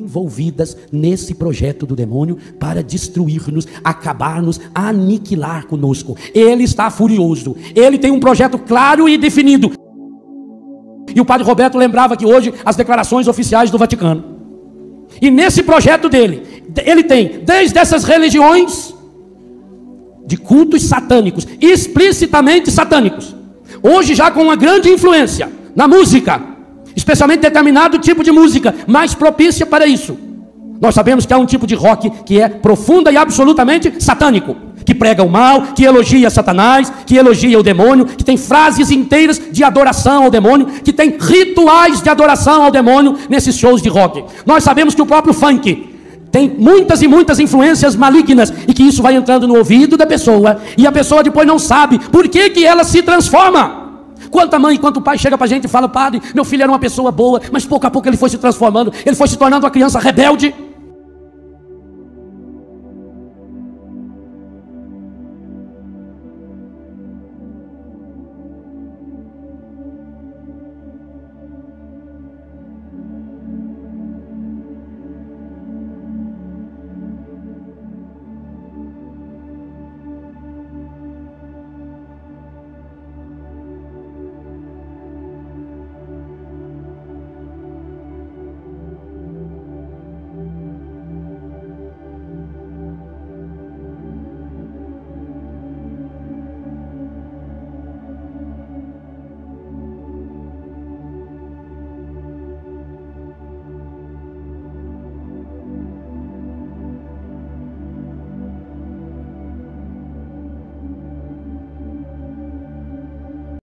envolvidas nesse projeto do demônio para destruir-nos, acabar-nos, aniquilar conosco. Ele está furioso. Ele tem um projeto claro e definido. E o padre Roberto lembrava que hoje as declarações oficiais do Vaticano. E nesse projeto dele, ele tem desde essas religiões de cultos satânicos, explicitamente satânicos. Hoje já com uma grande influência na música, especialmente determinado tipo de música mais propícia para isso. Nós sabemos que há um tipo de rock que é profunda e absolutamente satânico, que prega o mal, que elogia Satanás, que elogia o demônio, que tem frases inteiras de adoração ao demônio, que tem rituais de adoração ao demônio nesses shows de rock. Nós sabemos que o próprio funk tem muitas e muitas influências malignas e que isso vai entrando no ouvido da pessoa e a pessoa depois não sabe por que, que ela se transforma. Quanta mãe, quanto pai chega para a gente e fala, padre, meu filho era uma pessoa boa, mas pouco a pouco ele foi se transformando, ele foi se tornando uma criança rebelde.